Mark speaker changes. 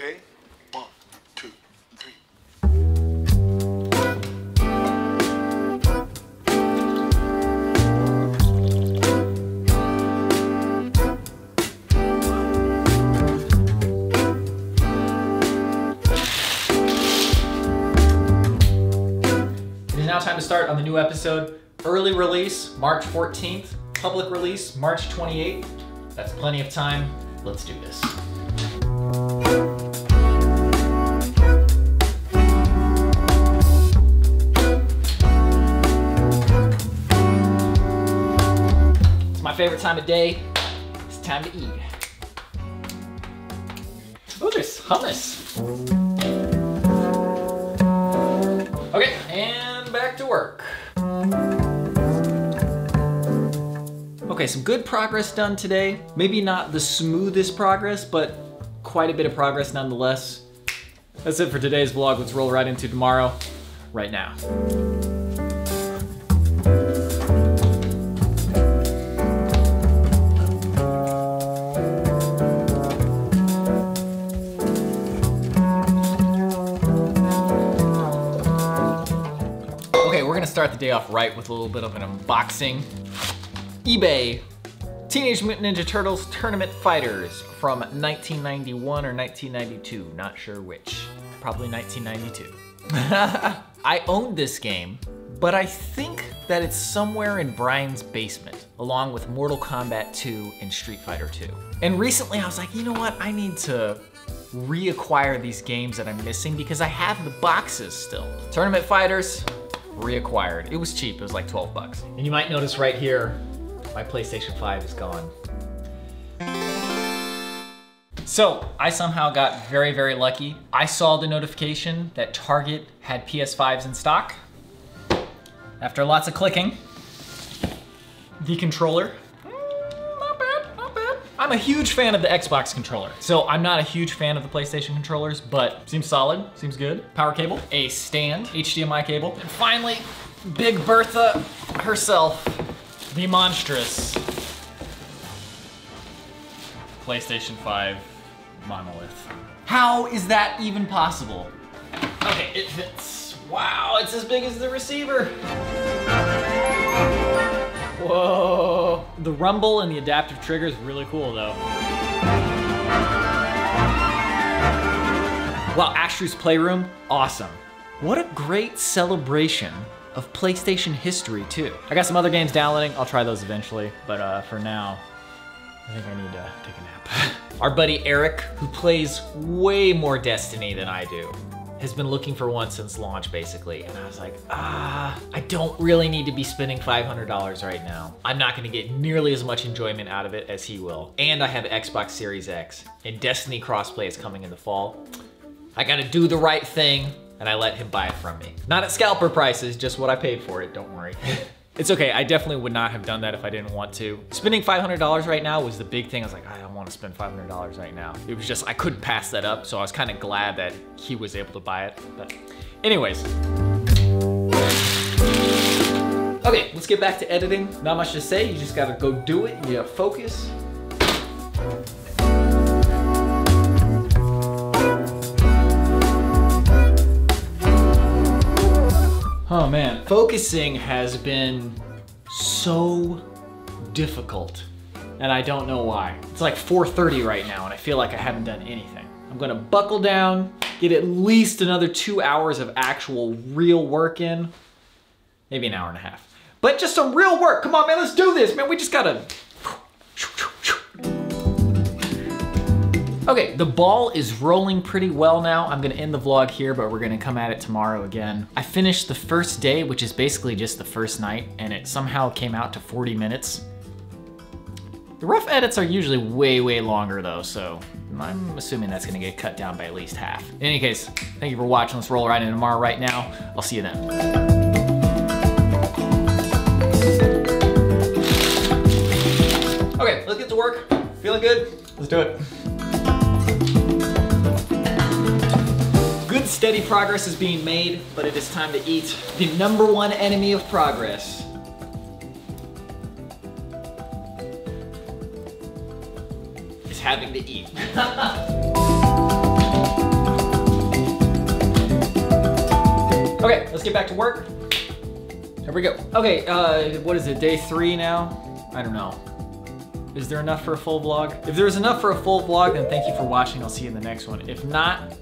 Speaker 1: Okay? One, two, three.
Speaker 2: It is now time to start on the new episode. Early release, March 14th. Public release, March 28th. That's plenty of time. Let's do this. Favorite time of day. It's time to eat. Oh, there's hummus. Okay, and back to work. Okay, some good progress done today. Maybe not the smoothest progress, but quite a bit of progress nonetheless. That's it for today's vlog. Let's roll right into tomorrow, right now. Start the day off right with a little bit of an unboxing. eBay Teenage Mutant Ninja Turtles Tournament Fighters from 1991 or 1992, not sure which. Probably 1992. I owned this game, but I think that it's somewhere in Brian's basement, along with Mortal Kombat 2 and Street Fighter 2. And recently I was like, you know what? I need to reacquire these games that I'm missing because I have the boxes still. Tournament Fighters, reacquired. It was cheap, it was like 12 bucks. And you might notice right here, my PlayStation 5 is gone. So I somehow got very, very lucky. I saw the notification that Target had PS5s in stock. After lots of clicking, the controller, I'm a huge fan of the Xbox controller. So I'm not a huge fan of the PlayStation controllers, but seems solid, seems good. Power cable, a stand, HDMI cable, and finally, Big Bertha herself, the monstrous PlayStation 5 monolith. How is that even possible? Okay, it fits. Wow, it's as big as the receiver. Whoa. The rumble and the adaptive trigger is really cool though. Wow, Astro's Playroom, awesome. What a great celebration of PlayStation history too. I got some other games downloading, I'll try those eventually, but uh, for now, I think I need to take a nap. Our buddy Eric, who plays way more Destiny than I do, has been looking for one since launch basically. And I was like, ah, I don't really need to be spending $500 right now. I'm not gonna get nearly as much enjoyment out of it as he will. And I have Xbox Series X and Destiny crossplay is coming in the fall. I gotta do the right thing and I let him buy it from me. Not at scalper prices, just what I paid for it, don't worry. It's okay, I definitely would not have done that if I didn't want to. Spending $500 right now was the big thing. I was like, I don't want to spend $500 right now. It was just, I couldn't pass that up, so I was kind of glad that he was able to buy it. But anyways. Okay, let's get back to editing. Not much to say, you just gotta go do it, you gotta focus. Oh man, focusing has been so difficult and I don't know why. It's like 4.30 right now and I feel like I haven't done anything. I'm gonna buckle down, get at least another two hours of actual real work in, maybe an hour and a half. But just some real work, come on man, let's do this, man, we just gotta Okay, the ball is rolling pretty well now. I'm gonna end the vlog here, but we're gonna come at it tomorrow again. I finished the first day, which is basically just the first night, and it somehow came out to 40 minutes. The rough edits are usually way, way longer though, so I'm assuming that's gonna get cut down by at least half. In any case, thank you for watching. Let's roll right into tomorrow right now. I'll see you then. Okay, let's get to work. Feeling good? Let's do it. steady progress is being made, but it is time to eat the number one enemy of progress. Is having to eat. okay, let's get back to work. Here we go. Okay, uh, what is it, day three now? I don't know. Is there enough for a full vlog? If there's enough for a full vlog, then thank you for watching. I'll see you in the next one. If not,